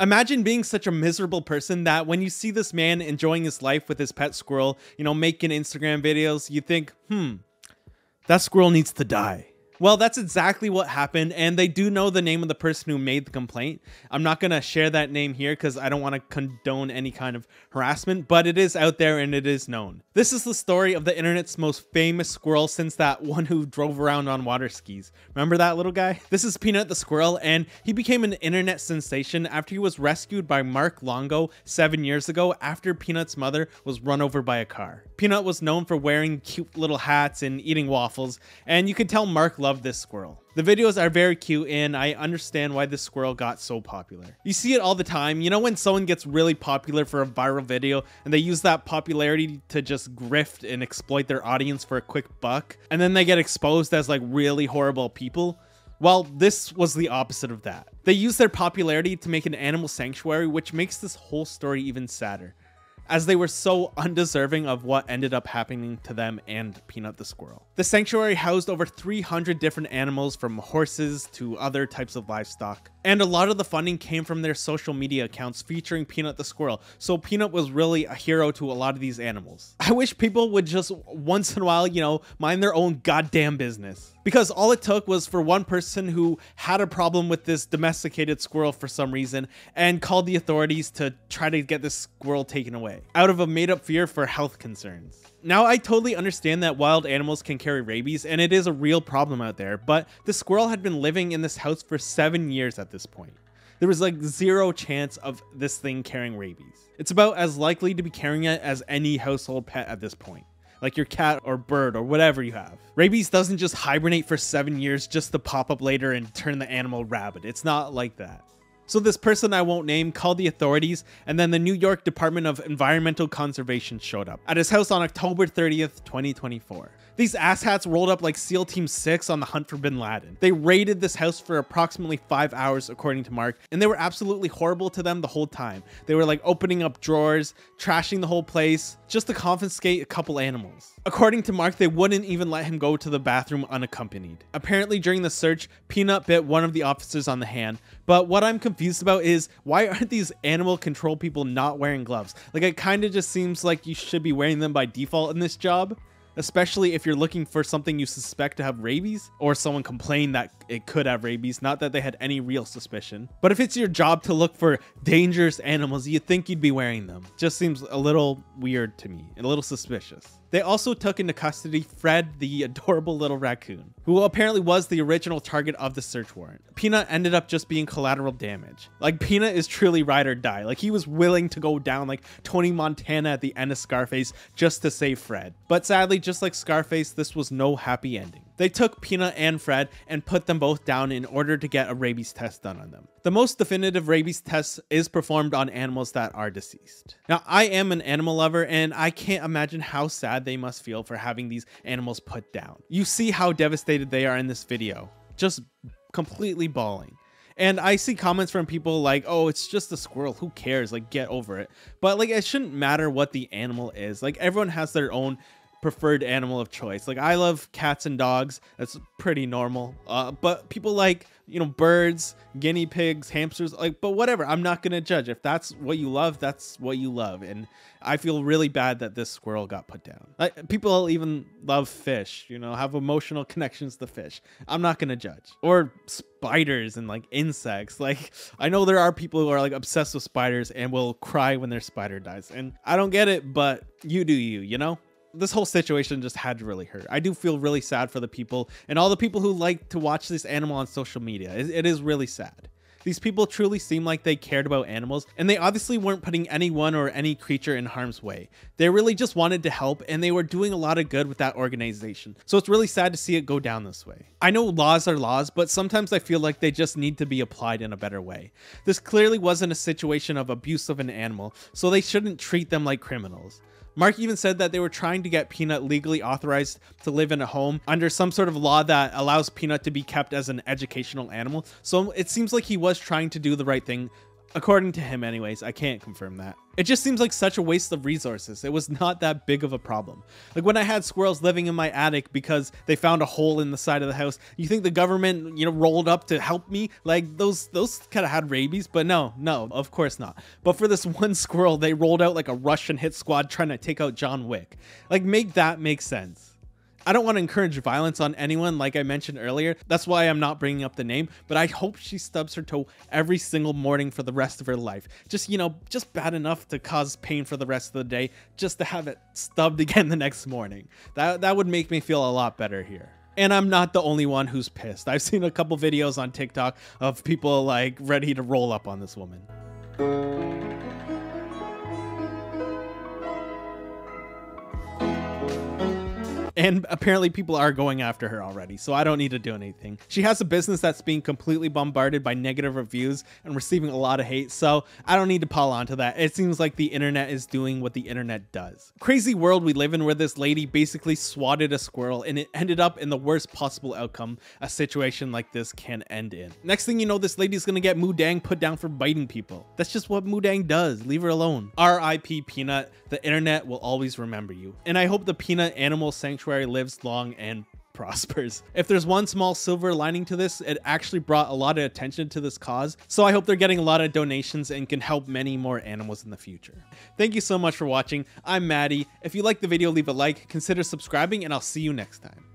Imagine being such a miserable person that when you see this man enjoying his life with his pet squirrel, you know, making Instagram videos, you think, hmm, that squirrel needs to die. Well, that's exactly what happened, and they do know the name of the person who made the complaint. I'm not going to share that name here because I don't want to condone any kind of harassment, but it is out there and it is known. This is the story of the internet's most famous squirrel since that one who drove around on water skis. Remember that little guy? This is Peanut the squirrel, and he became an internet sensation after he was rescued by Mark Longo seven years ago after Peanut's mother was run over by a car. Peanut was known for wearing cute little hats and eating waffles, and you could tell Mark loved love this squirrel. The videos are very cute and I understand why this squirrel got so popular. You see it all the time, you know when someone gets really popular for a viral video and they use that popularity to just grift and exploit their audience for a quick buck, and then they get exposed as like really horrible people? Well, this was the opposite of that. They used their popularity to make an animal sanctuary, which makes this whole story even sadder as they were so undeserving of what ended up happening to them and Peanut the squirrel. The sanctuary housed over 300 different animals from horses to other types of livestock, and a lot of the funding came from their social media accounts featuring Peanut the squirrel, so Peanut was really a hero to a lot of these animals. I wish people would just once in a while, you know, mind their own goddamn business. Because all it took was for one person who had a problem with this domesticated squirrel for some reason and called the authorities to try to get this squirrel taken away out of a made up fear for health concerns. Now, I totally understand that wild animals can carry rabies, and it is a real problem out there, but the squirrel had been living in this house for seven years at this point. There was like zero chance of this thing carrying rabies. It's about as likely to be carrying it as any household pet at this point like your cat or bird or whatever you have. Rabies doesn't just hibernate for seven years just to pop up later and turn the animal rabid. It's not like that. So this person I won't name called the authorities and then the New York Department of Environmental Conservation showed up at his house on October 30th, 2024. These asshats rolled up like SEAL Team 6 on the hunt for bin Laden. They raided this house for approximately 5 hours according to Mark, and they were absolutely horrible to them the whole time. They were like opening up drawers, trashing the whole place, just to confiscate a couple animals. According to Mark, they wouldn't even let him go to the bathroom unaccompanied. Apparently during the search, Peanut bit one of the officers on the hand, but what I'm confused about is why aren't these animal control people not wearing gloves? Like it kind of just seems like you should be wearing them by default in this job especially if you're looking for something you suspect to have rabies or someone complained that it could have rabies, not that they had any real suspicion. But if it's your job to look for dangerous animals, you'd think you'd be wearing them. Just seems a little weird to me, and a little suspicious. They also took into custody Fred, the adorable little raccoon, who apparently was the original target of the search warrant. Peanut ended up just being collateral damage. Like, Peanut is truly ride or die. Like, he was willing to go down like Tony Montana at the end of Scarface just to save Fred. But sadly, just like Scarface, this was no happy ending. They took Peanut and Fred and put them both down in order to get a rabies test done on them. The most definitive rabies test is performed on animals that are deceased. Now, I am an animal lover and I can't imagine how sad they must feel for having these animals put down. You see how devastated they are in this video, just completely bawling. And I see comments from people like, oh, it's just a squirrel. Who cares? Like, get over it. But, like, it shouldn't matter what the animal is. Like, everyone has their own preferred animal of choice. Like I love cats and dogs. That's pretty normal. Uh, but people like you know birds, guinea pigs, hamsters. Like, but whatever. I'm not gonna judge. If that's what you love, that's what you love. And I feel really bad that this squirrel got put down. Like, people even love fish. You know, have emotional connections to fish. I'm not gonna judge. Or spiders and like insects. Like I know there are people who are like obsessed with spiders and will cry when their spider dies. And I don't get it, but you do you. You know this whole situation just had to really hurt. I do feel really sad for the people and all the people who like to watch this animal on social media. it, it is really sad. These people truly seem like they cared about animals, and they obviously weren't putting anyone or any creature in harm's way. They really just wanted to help, and they were doing a lot of good with that organization. So it's really sad to see it go down this way. I know laws are laws, but sometimes I feel like they just need to be applied in a better way. This clearly wasn't a situation of abuse of an animal, so they shouldn't treat them like criminals. Mark even said that they were trying to get Peanut legally authorized to live in a home under some sort of law that allows Peanut to be kept as an educational animal. So it seems like he was trying to do the right thing According to him, anyways, I can't confirm that. It just seems like such a waste of resources. It was not that big of a problem. Like when I had squirrels living in my attic because they found a hole in the side of the house, you think the government, you know, rolled up to help me? Like those those kind of had rabies, but no, no, of course not. But for this one squirrel, they rolled out like a Russian hit squad trying to take out John Wick. Like make that make sense. I don't want to encourage violence on anyone, like I mentioned earlier. That's why I'm not bringing up the name, but I hope she stubs her toe every single morning for the rest of her life. Just, you know, just bad enough to cause pain for the rest of the day, just to have it stubbed again the next morning. That, that would make me feel a lot better here. And I'm not the only one who's pissed. I've seen a couple videos on TikTok of people like ready to roll up on this woman. And apparently people are going after her already, so I don't need to do anything. She has a business that's being completely bombarded by negative reviews and receiving a lot of hate, so I don't need to pile onto that. It seems like the internet is doing what the internet does. Crazy world we live in where this lady basically swatted a squirrel and it ended up in the worst possible outcome a situation like this can end in. Next thing you know, this lady's gonna get Moo Deng put down for biting people. That's just what Moo Deng does. Leave her alone. R.I.P. Peanut. The internet will always remember you. And I hope the Peanut Animal Sanctuary Sanctuary lives long and prospers. If there's one small silver lining to this, it actually brought a lot of attention to this cause, so I hope they're getting a lot of donations and can help many more animals in the future. Thank you so much for watching. I'm Maddy. If you liked the video, leave a like, consider subscribing, and I'll see you next time.